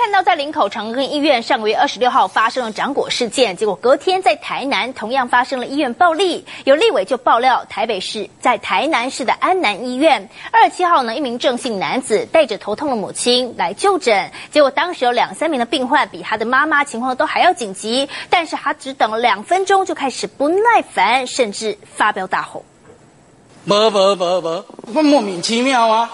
看到在林口长庚医院上个月二十六号发生了掌果事件，结果隔天在台南同样发生了医院暴力，有立委就爆料台北市在台南市的安南医院二十七号呢，一名郑姓男子带着头痛的母亲来就诊，结果当时有两三名的病患比他的妈妈情况都还要紧急，但是他只等了两分钟就开始不耐烦，甚至发飙大吼。无无无无，我莫名其妙啊！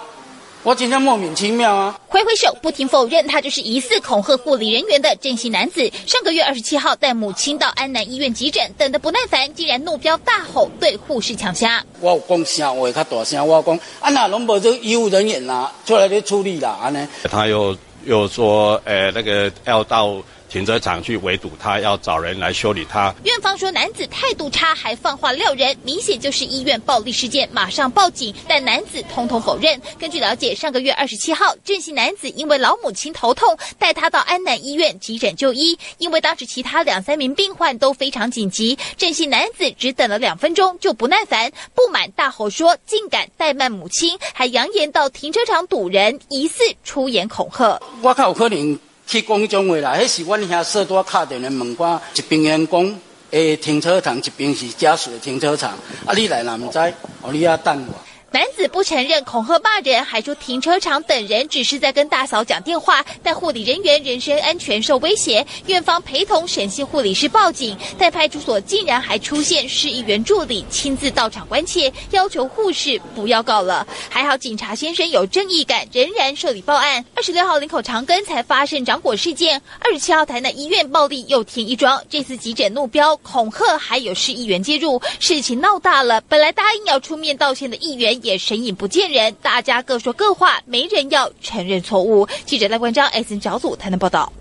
我今天莫名其妙啊！挥挥手，不停否认他就是疑似恐吓护理人员的正姓男子。上个月二十七号带母亲到安南医院急诊，等得不耐烦，竟然怒飙大吼，对护士抢虾。我有讲声话较大声，我讲啊那拢无这医务人员啦，出来咧处理啦，安尼。他又又说，诶，那个要到。停车场去围堵他，要找人来修理他。院方说男子态度差，还放话撂人，明显就是医院暴力事件，马上报警。但男子通通否认。根据了解，上个月二十七号，郑姓男子因为老母亲头痛，带他到安南医院急诊就医。因为当时其他两三名病患都非常紧急，郑姓男子只等了两分钟就不耐烦、不满，大吼说竟敢怠慢母亲，还扬言到停车场堵人，疑似出言恐吓。我靠，可能。去讲种话啦，迄是阮遐说多敲电话问我，一边员讲，诶，停车场一边是家属的停车场，啊，你来哪唔知，哦，你要等我。男子不承认恐吓骂人，还说停车场等人只是在跟大嫂讲电话，但护理人员人身安全受威胁，院方陪同审讯护理师报警，但派出所竟然还出现市议员助理亲自到场关切，要求护士不要告了。还好警察先生有正义感，仍然受理报案。二十六号林口长庚才发生掌果事件，二十七号台南医院暴力又添一桩，这次急诊怒飙恐吓，还有市议员介入，事情闹大了。本来答应要出面道歉的议员。也神隐不见人，大家各说各话，没人要承认错误。记者赖冠章 S N 小组台南报道。